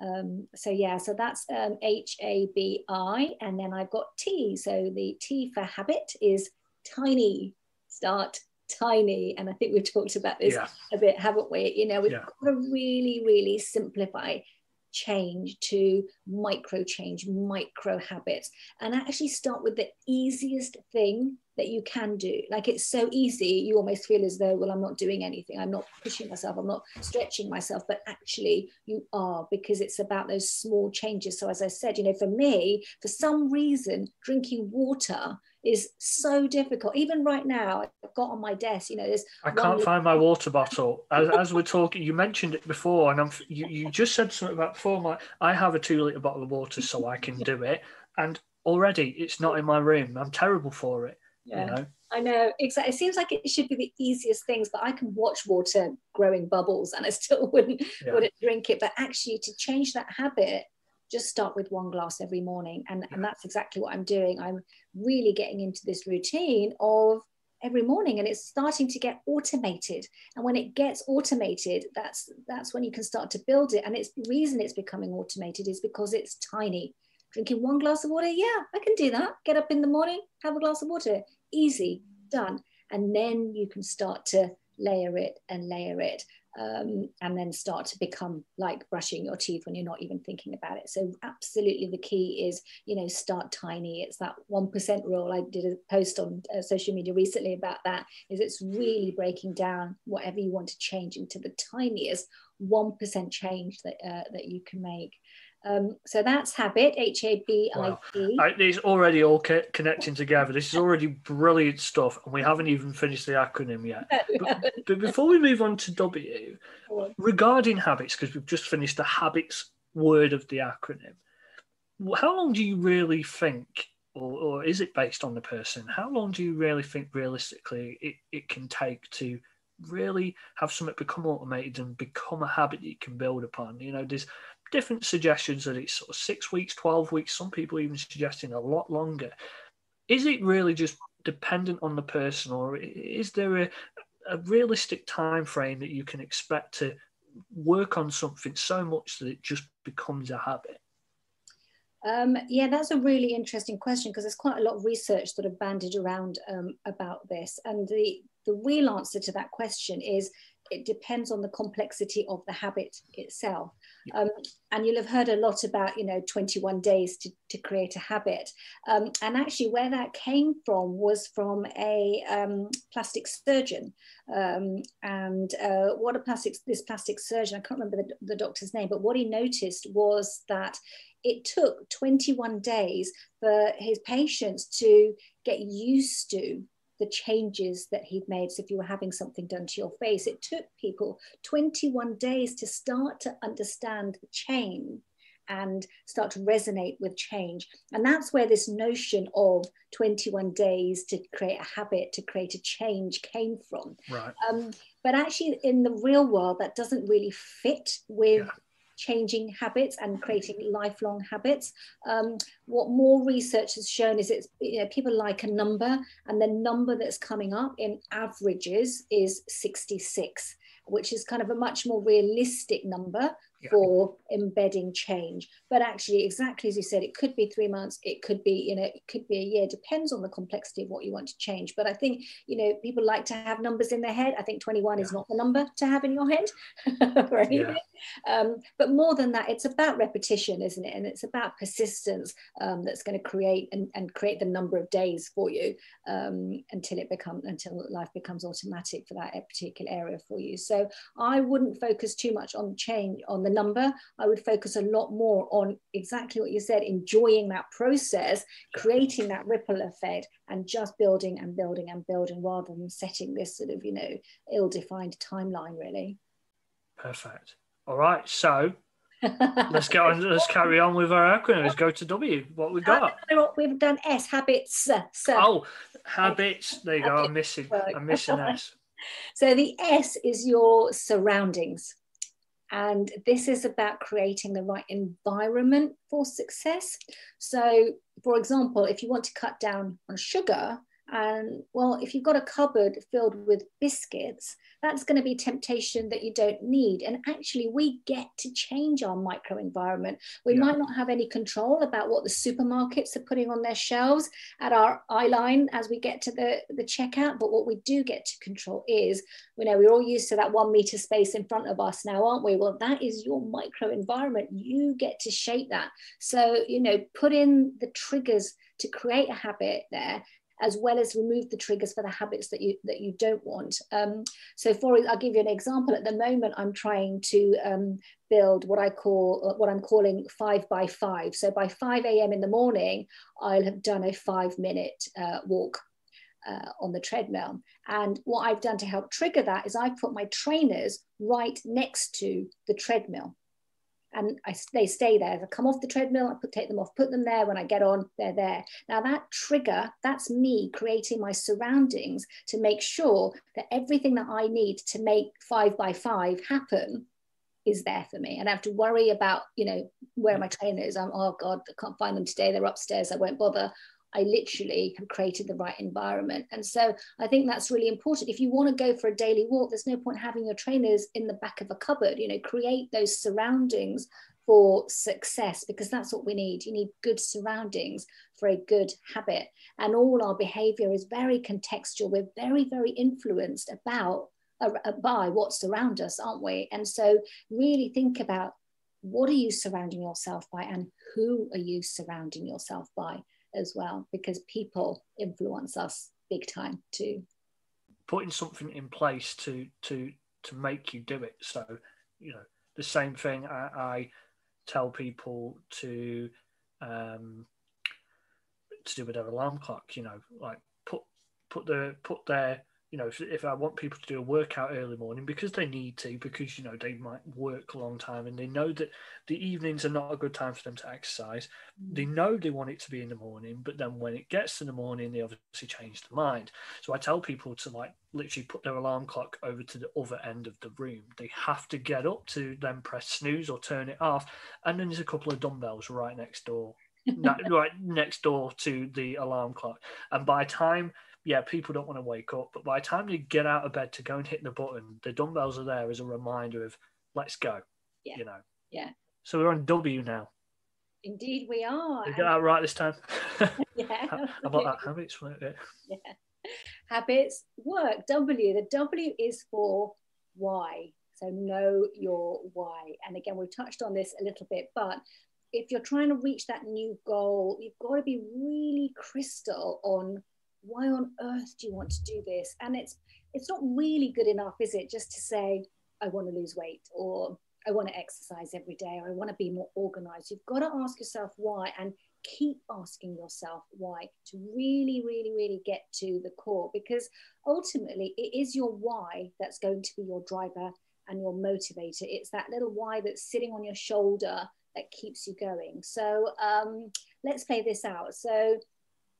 Speaker 2: Um, so yeah, so that's um, H A B I, and then I've got T. So the T for habit is tiny. Start tiny, and I think we've talked about this yeah. a bit, haven't we? You know, we've yeah. got to really, really simplify change to micro change, micro habits, and actually start with the easiest thing that you can do. Like it's so easy, you almost feel as though, well, I'm not doing anything, I'm not pushing myself, I'm not stretching myself, but actually you are because it's about those small changes. So, as I said, you know, for me, for some reason, drinking water is so difficult. Even right now, I've got on my desk, you know, there's.
Speaker 1: I can't find my water bottle. As, as we're talking, you mentioned it before, and I'm, you, you just said something about. My, I have a two litre bottle of water, so I can do it. And already it's not in my room. I'm terrible for it
Speaker 2: yeah. You know? I know exactly. It seems like it should be the easiest things, but I can watch water growing bubbles and I still wouldn't yeah. wouldn't drink it. But actually, to change that habit, just start with one glass every morning, and yeah. and that's exactly what I'm doing. I'm really getting into this routine of every morning and it's starting to get automated and when it gets automated that's that's when you can start to build it and it's the reason it's becoming automated is because it's tiny drinking one glass of water. Yeah, I can do that. Get up in the morning, have a glass of water. Easy, done. And then you can start to layer it and layer it. um, and then start to become like brushing your teeth when you're not even thinking about it. So absolutely the key is, you know, start tiny. It's that 1% rule. I did a post on uh, social media recently about that, is it's really breaking down whatever you want to change into the tiniest 1% change that, uh, that you can make. Um, so that's habit, H A B I T.
Speaker 1: These already all co- connecting together. This is already brilliant stuff, and we haven't even finished the acronym yet. but, but, before we move on to W, regarding habits, because we've just finished the habits word of the acronym, how long do you really think, or, or is it based on the person? How long do you really think realistically it, it can take to really have something become automated and become a habit that you can build upon? You know, there's different suggestions that it's sort of six weeks, 12 weeks, some people even suggesting a lot longer. Is it really just dependent on the person, or is there a, a realistic time frame that you can expect to work on something so much that it just becomes a habit?
Speaker 2: Um, yeah, that's a really interesting question because there's quite a lot of research sort of banded around um, about this. And the, the real answer to that question is it depends on the complexity of the habit itself. Um, and you'll have heard a lot about, you know, 21 days to, to create a habit. Um, and actually, where that came from was from a um, plastic surgeon. Um, and uh, what a plastic, this plastic surgeon, I can't remember the, the doctor's name, but what he noticed was that it took 21 days for his patients to get used to the changes that he'd made. So if you were having something done to your face, it took people 21 days to start to understand the change and start to resonate with change. And that's where this notion of 21 days to create a habit, to create a change came from.
Speaker 1: Right.
Speaker 2: Um, but actually, in the real world, that doesn't really fit with yeah changing habits and creating lifelong habits. Um, what more research has shown is it's you know people like a number, and the number that's coming up in averages is 66 which is kind of a much more realistic number. For embedding change. But actually, exactly as you said, it could be three months, it could be, you know, it could be a year, depends on the complexity of what you want to change. But I think, you know, people like to have numbers in their head. I think 21 yeah. is not the number to have in your head? Yeah. Um, but more than that, it's about repetition, isn't it? And it's about persistence um, that's going to create and, and create the number of days for you um, until it becomes until life becomes automatic for that particular area for you. So I wouldn't focus too much on change on the number. I would focus a lot more on exactly what you said, enjoying that process, creating that ripple effect, and just building and building and building rather than setting this sort of, you know, ill defined timeline, really.
Speaker 1: Perfect. All right. So let's go on. Let's carry on with our acronym. Let's go to W. What we got?
Speaker 2: We've done S. Habits.
Speaker 1: So. Oh, habits. There you go. I'm missing. I'm missing S.
Speaker 2: So the S is your surroundings. And this is about creating the right environment for success. So, for example, if you want to cut down on sugar, and well, if you've got a cupboard filled with biscuits, that's going to be temptation that you don't need. And actually, we get to change our microenvironment. We yeah. might not have any control about what the supermarkets are putting on their shelves at our eye line as we get to the, the checkout. But what we do get to control is, you know, we're all used to that one meter space in front of us now, aren't we? Well, that is your microenvironment. You get to shape that. So, you know, put in the triggers to create a habit there as well as remove the triggers for the habits that you that you don't want. Um, so for I'll give you an example. At the moment, I'm trying to um, build what I call what I'm calling five by five. So by 5 a.m. in the morning, I'll have done a five minute uh, walk uh, on the treadmill. And what I've done to help trigger that is I've put my trainers right next to the treadmill and I, they stay there. If I come off the treadmill, I put, take them off, put them there. When I get on, they're there. Now that trigger, that's me creating my surroundings to make sure that everything that I need to make five by five happen is there for me. And I have to worry about, you know, where my mm. trainers. I'm, oh God, I can't find them today. They're upstairs. I won't bother. I literally have created the right environment. And so I think that's really important. If you want to go for a daily walk, there's no point having your trainers in the back of a cupboard, you know, create those surroundings for success because that's what we need. You need good surroundings for a good habit. And all our behavior is very contextual. We're very, very influenced about uh, uh, by what's around us, aren't we? And so, really think about what are you surrounding yourself by and who are you surrounding yourself by as well, because people influence us big time too.
Speaker 1: Putting something in place to to to make you do it. So, you know, the same thing I, I tell people to um, to do with their alarm clock. You know, like put put the put their you know, if, if I want people to do a workout early morning because they need to, because you know they might work a long time and they know that the evenings are not a good time for them to exercise. Mm. They know they want it to be in the morning, but then when it gets to the morning, they obviously change their mind. So I tell people to like literally put their alarm clock over to the other end of the room. They have to get up to then press snooze or turn it off, and then there's a couple of dumbbells right next door, right next door to the alarm clock. And by time yeah, people don't want to wake up, but by the time you get out of bed to go and hit the button, the dumbbells are there as a reminder of let's go.
Speaker 2: Yeah.
Speaker 1: You know.
Speaker 2: Yeah.
Speaker 1: So we're on W now.
Speaker 2: Indeed, we are.
Speaker 1: We got that right this time.
Speaker 2: yeah.
Speaker 1: How about that habits work?
Speaker 2: Yeah. Habits work. W. The W is for why. So know your why. And again, we've touched on this a little bit, but if you're trying to reach that new goal, you've got to be really crystal on why on earth do you want to do this? And it's it's not really good enough, is it, just to say, I want to lose weight or I want to exercise every day or I want to be more organized. You've got to ask yourself why and keep asking yourself why to really, really, really get to the core because ultimately it is your why that's going to be your driver and your motivator. It's that little why that's sitting on your shoulder that keeps you going. So um, let's play this out. So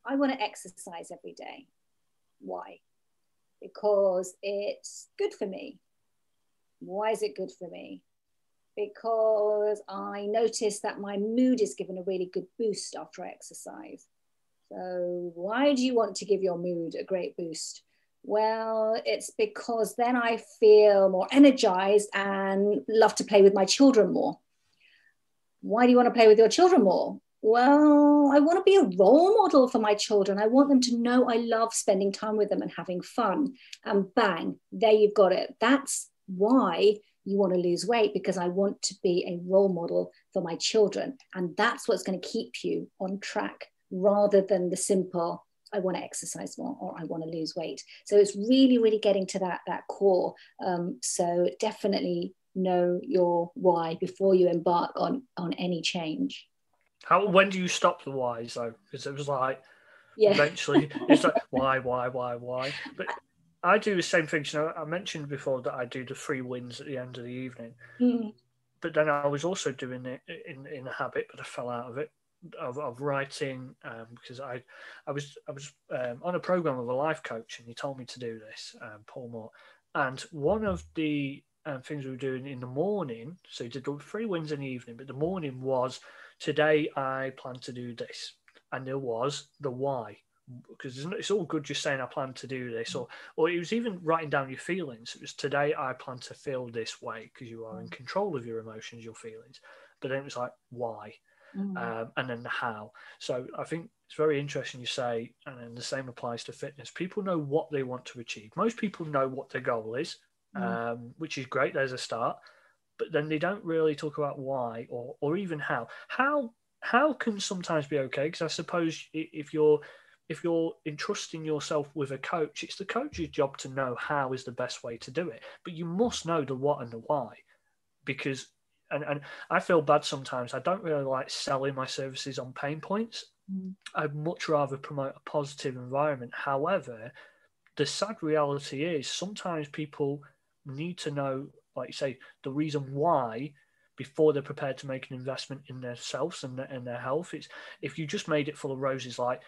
Speaker 2: I want to exercise every day. Why? Because it's good for me. Why is it good for me? Because I notice that my mood is given a really good boost after I exercise. So, why do you want to give your mood a great boost? Well, it's because then I feel more energized and love to play with my children more. Why do you want to play with your children more? Well, I want to be a role model for my children. I want them to know I love spending time with them and having fun. And bang, there you've got it. That's why you want to lose weight because I want to be a role model for my children. And that's what's going to keep you on track rather than the simple, I want to exercise more or I want to lose weight. So it's really, really getting to that, that core. Um, so definitely know your why before you embark on, on any change.
Speaker 1: How when do you stop the whys though? Because it was like
Speaker 2: yeah.
Speaker 1: eventually it's like why, why, why, why. But I do the same thing. You know, I mentioned before that I do the three wins at the end of the evening.
Speaker 2: Mm.
Speaker 1: But then I was also doing it in in a habit, but I fell out of it of, of writing um, because I I was I was um, on a program with a life coach and he told me to do this, um, Paul Moore. And one of the um, things we were doing in the morning, so he did three wins in the evening, but the morning was today I plan to do this. And there was the why. Because it's all good just saying I plan to do this, or or it was even writing down your feelings. It was today I plan to feel this way because you are in mm. control of your emotions, your feelings. But then it was like why, mm. um, and then the how. So I think it's very interesting you say, and then the same applies to fitness. People know what they want to achieve. Most people know what their goal is, mm. um, which is great. There's a start but then they don't really talk about why or or even how. How how can sometimes be okay because I suppose if you're if you're entrusting yourself with a coach, it's the coach's job to know how is the best way to do it. But you must know the what and the why, because and, and I feel bad sometimes. I don't really like selling my services on pain points. Mm. I'd much rather promote a positive environment. However, the sad reality is sometimes people need to know like you say, the reason why before they're prepared to make an investment in themselves and, their, and their health. It's if you just made it full of roses, like,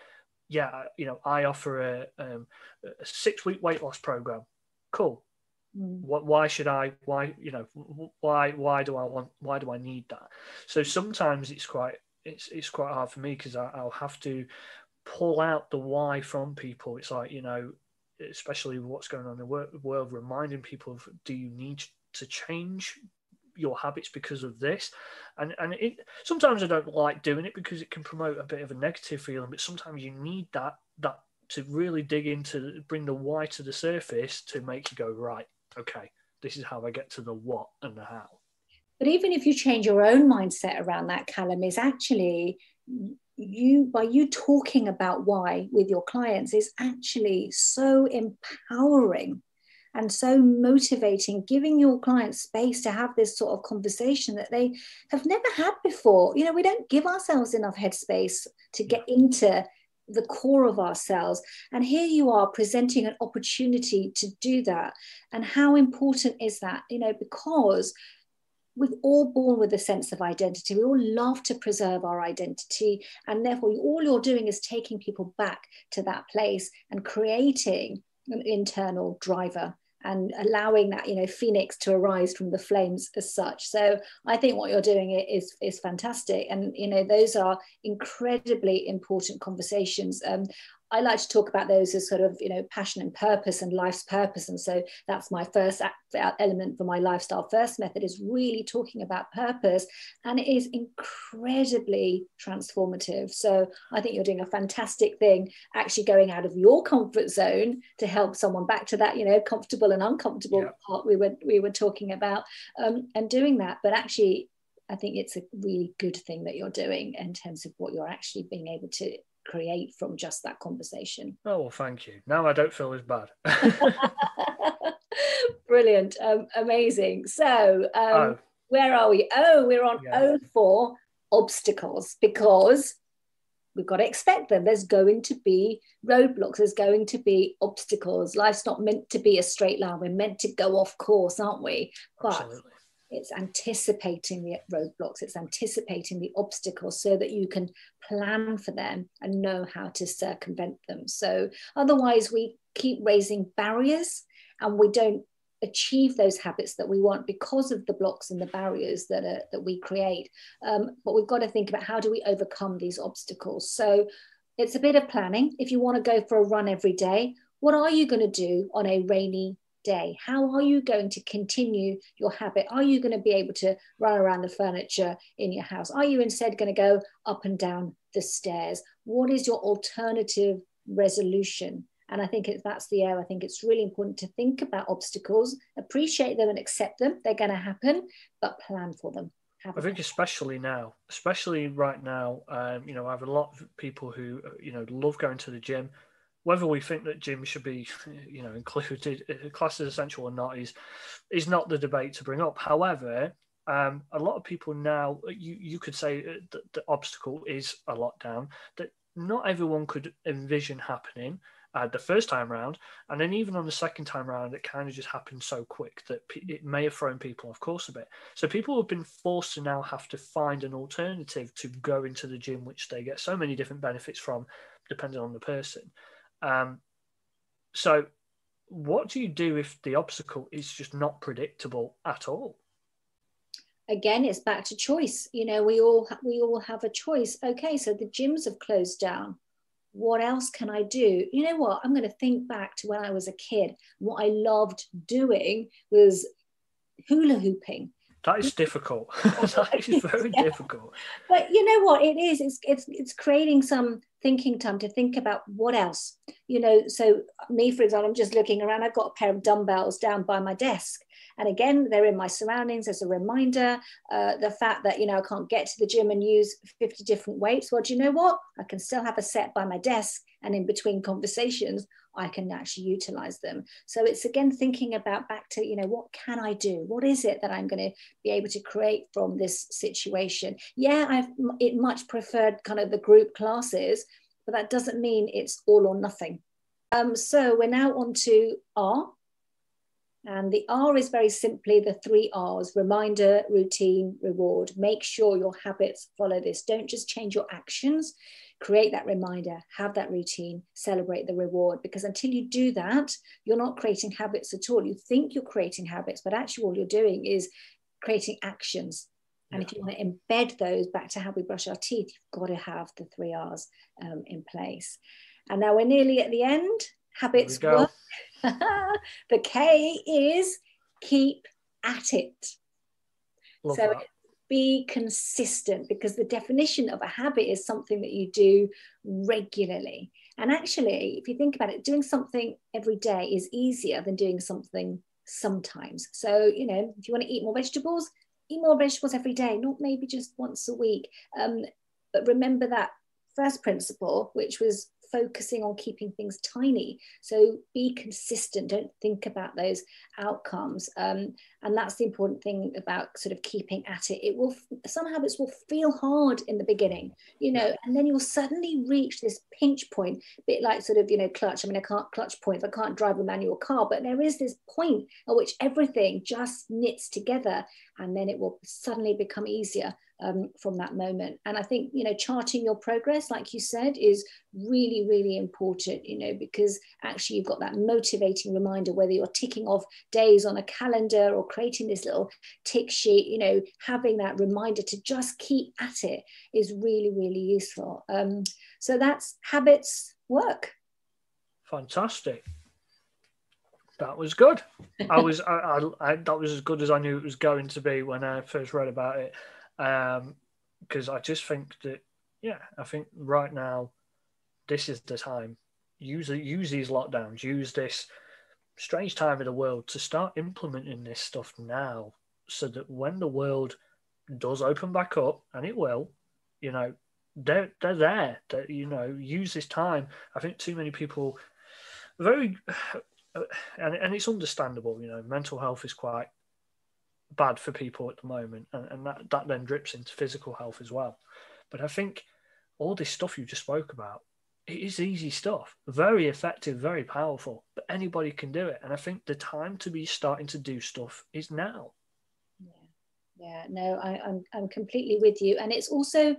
Speaker 1: yeah, you know, I offer a, um, a six week weight loss program. Cool. Mm. What, why should I? Why you know? Why why do I want? Why do I need that? So sometimes it's quite it's it's quite hard for me because I'll have to pull out the why from people. It's like you know, especially what's going on in the world, reminding people of do you need to change your habits because of this and and it sometimes i don't like doing it because it can promote a bit of a negative feeling but sometimes you need that that to really dig into bring the why to the surface to make you go right okay, this is how I get to the what and the how.
Speaker 2: But even if you change your own mindset around that, Callum, is actually you by you talking about why with your clients is actually so empowering and so motivating, giving your clients space to have this sort of conversation that they have never had before. You know, we don't give ourselves enough headspace to get into the core of ourselves. And here you are presenting an opportunity to do that. And how important is that? You know, because we're all born with a sense of identity. We all love to preserve our identity. And therefore, all you're doing is taking people back to that place and creating an internal driver and allowing that you know phoenix to arise from the flames as such. So i think what you're doing is is fantastic. And you know those are incredibly important conversations. Um, I like to talk about those as sort of, you know, passion and purpose and life's purpose. And so that's my first element for my lifestyle first method is really talking about purpose. And it is incredibly transformative. So I think you're doing a fantastic thing, actually going out of your comfort zone to help someone back to that, you know, comfortable and uncomfortable yeah. part we were, we were talking about um, and doing that. But actually, I think it's a really good thing that you're doing in terms of what you're actually being able to create from just that conversation.
Speaker 1: Oh, well, thank you. Now I don't feel as bad.
Speaker 2: Brilliant. Um, amazing. So, um, oh. where are we? Oh, we're on yeah. 04 obstacles because we've got to expect them. There's going to be roadblocks, there's going to be obstacles. Life's not meant to be a straight line. We're meant to go off course, aren't we? But Absolutely it's anticipating the roadblocks. It's anticipating the obstacles so that you can plan for them and know how to circumvent them. So otherwise we keep raising barriers and we don't achieve those habits that we want because of the blocks and the barriers that are, that we create. Um, but we've got to think about how do we overcome these obstacles. So it's a bit of planning. If you want to go for a run every day what are you going to do on a rainy day? How are you going to continue your habit? Are you going to be able to run around the furniture in your house? Are you instead going to go up and down the stairs? What is your alternative resolution? And I think that's the area. I think it's really important to think about obstacles, appreciate them and accept them. They're going to happen, but plan for them.
Speaker 1: I think especially now, especially right now, um, you know, I have a lot of people who, you know, love going to the gym whether we think that gym should be, you know, included, uh, classed as essential or not, is is not the debate to bring up. However, um, a lot of people now, you you could say that the obstacle is a lockdown that not everyone could envision happening. Uh, the first time round, and then even on the second time round, it kind of just happened so quick that it may have thrown people off course a bit. So people have been forced to now have to find an alternative to go into the gym, which they get so many different benefits from, depending on the person. Um, so, what do you do if the obstacle is just not predictable at all?
Speaker 2: Again, it's back to choice. You know, we all we all have a choice. Okay, so the gyms have closed down. What else can I do? You know what? I'm going to think back to when I was a kid. What I loved doing was hula hooping.
Speaker 1: That is difficult. that is very yeah. difficult.
Speaker 2: But you know what? It is. It's it's it's creating some thinking time to think about what else. You know. So me, for example, I'm just looking around. I've got a pair of dumbbells down by my desk, and again, they're in my surroundings as a reminder. Uh, the fact that you know I can't get to the gym and use 50 different weights. Well, do you know what? I can still have a set by my desk, and in between conversations, I can actually utilize them. So it's again thinking about back to, you know, what can I do? What is it that I'm going to be able to create from this situation? Yeah, I've it much preferred kind of the group classes, but that doesn't mean it's all or nothing. Um, so we're now on to R. And the R is very simply the three R's reminder, routine, reward. Make sure your habits follow this. Don't just change your actions, create that reminder, have that routine, celebrate the reward. Because until you do that, you're not creating habits at all. You think you're creating habits, but actually, all you're doing is creating actions. And yeah. if you want to embed those back to how we brush our teeth, you've got to have the three R's um, in place. And now we're nearly at the end. Habits work. the K is keep at it. Love so that be consistent because the definition of a habit is something that you do regularly. And actually, if you think about it, doing something every day is easier than doing something sometimes. So, you know, if you want to eat more vegetables, eat more vegetables every day, not maybe just once a week. Um, but remember that first principle, which was focusing on keeping things tiny. So be consistent. Don't think about those outcomes. Um, and that's the important thing about sort of keeping at it. It will some habits will feel hard in the beginning, you know, and then you'll suddenly reach this pinch point, a bit like sort of you know clutch. I mean, I can't clutch points. I can't drive a manual car, but there is this point at which everything just knits together, and then it will suddenly become easier um, from that moment. And I think, you know, charting your progress, like you said, is really, really important, you know, because actually you've got that motivating reminder, whether you're ticking off days on a calendar or creating this little tick sheet, you know, having that reminder to just keep at it is really, really useful. Um, so that's habits work.
Speaker 1: Fantastic. That was good. I was I, I, I, that was as good as I knew it was going to be when I first read about it because um, I just think that yeah, I think right now this is the time. Use use these lockdowns. Use this strange time of the world to start implementing this stuff now, so that when the world does open back up, and it will, you know, they're they're there. That you know, use this time. I think too many people very, and and it's understandable. You know, mental health is quite bad for people at the moment, and, and that, that then drips into physical health as well. But I think all this stuff you just spoke about, it is easy stuff, very effective, very powerful, but anybody can do it. And I think the time to be starting to do stuff is now.
Speaker 2: Yeah, yeah, no, I, I'm I'm completely with you. And it's also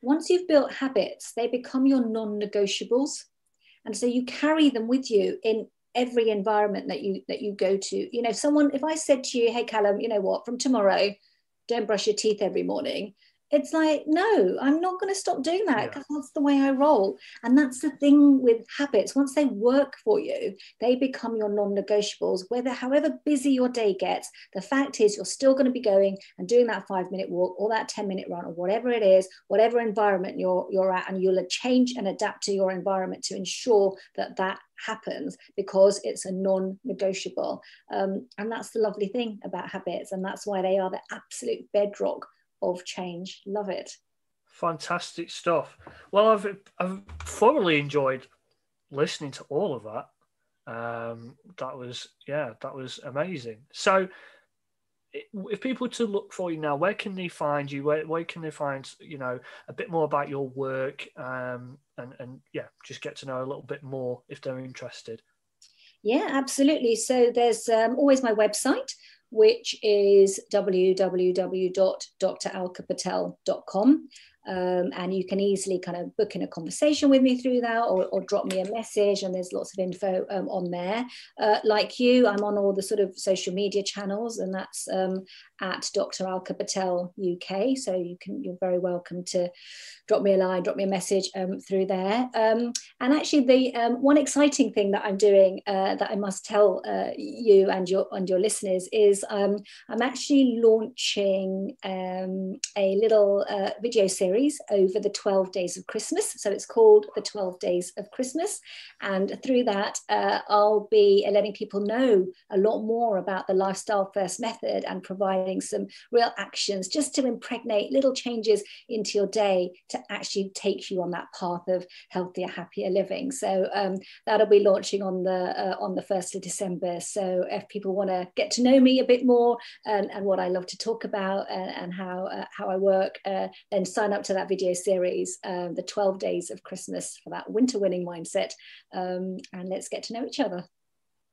Speaker 2: once you've built habits, they become your non-negotiables, and so you carry them with you in every environment that you that you go to. You know someone if i said to you hey callum you know what? From tomorrow don't brush your teeth every morning it's like no i'm not going to stop doing that because yeah. that's the way i roll. And that's the thing with habits. Once they work for you they become your non-negotiables. Whether however busy your day gets the fact is you're still going to be going and doing that five minute walk or that 10 minute run or whatever it is whatever environment you're you're at and you'll change and adapt to your environment to ensure that that happens because it's a non-negotiable. Um, and that's the lovely thing about habits and that's why they are the absolute bedrock of change. Love it.
Speaker 1: Fantastic stuff. Well, I've I've thoroughly enjoyed listening to all of that. Um, that was yeah, that was amazing. So, if people to look for you now, where can they find you? Where where can they find you know a bit more about your work? Um, and and yeah, just get to know a little bit more if they're interested.
Speaker 2: Yeah, absolutely. So there's um, always my website, which is www.dralkapatel.com. Um, and you can easily kind of book in a conversation with me through that or, or drop me a message and there's lots of info um, on there uh, like you i'm on all the sort of social media channels and that's um, at dr alka patel uk so you can you're very welcome to drop me a line drop me a message um, through there um, and actually the um, one exciting thing that i'm doing uh, that i must tell uh, you and your and your listeners is i'm actually launching a little uh, video series over the 12 days of Christmas. So it's called The 12 Days of Christmas. And through that, uh, I'll be letting people know a lot more about the Lifestyle First method and providing some real actions just to impregnate little changes into your day to actually take you on that path of healthier, happier living. So um, that'll be launching on the uh, on the 1st of December. So if people want to get to know me a bit more and, and what I love to talk about and, and how, uh, how I work, uh, then sign up to that video series, um, the 12 days of Christmas for that winter winning mindset. Um, and let's get to know each other.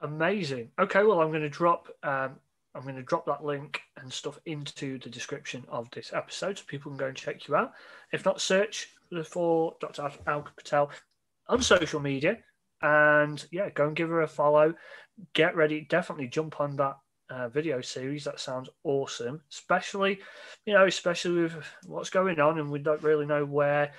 Speaker 1: Amazing. Okay, well, I'm going to drop. Um, I'm going to drop that link and stuff into the description of this episode so people can go and check you out. If not, search for Dr. Alka Patel on social media and yeah, go and give her a follow. Get ready, definitely jump on that uh, video series. That sounds awesome, especially, you know, especially with what's going on, and we don't really know where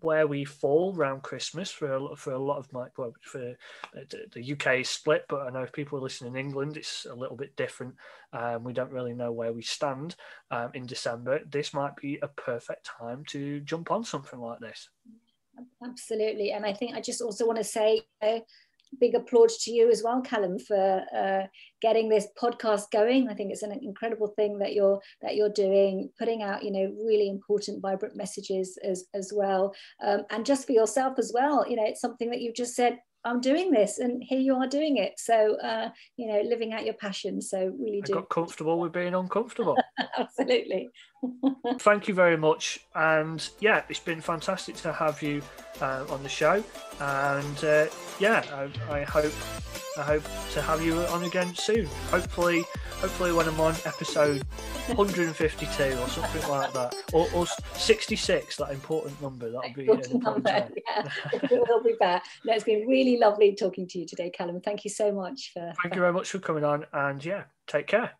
Speaker 1: where we fall around Christmas for a, for a lot of my well, for the UK is split, but I know if people are listening in England, it's a little bit different. Um, we don't really know where we stand um, in December. This might be a perfect time to jump on something like this.
Speaker 2: Absolutely, and I think I just also want to say. Big applause to you as well, Callum, for uh, getting this podcast going. I think it's an incredible thing that you're that you're doing, putting out you know really important, vibrant messages as as well, um, and just for yourself as well. You know, it's something that you've just said. I'm doing this, and here you are doing it. So, uh, you know, living out your passion. So, really do.
Speaker 1: Got comfortable with being uncomfortable.
Speaker 2: Absolutely.
Speaker 1: Thank you very much, and yeah, it's been fantastic to have you uh, on the show. And uh, yeah, I, I, hope I hope to have you on again soon. Hopefully, hopefully when I'm on episode 152 or something like that, or, or 66, that important number. That'll be an important
Speaker 2: number. Yeah, we'll be back. No, it's been really lovely talking to you today, Callum. Thank you so much for.
Speaker 1: Thank you very much for coming on, and yeah, take care.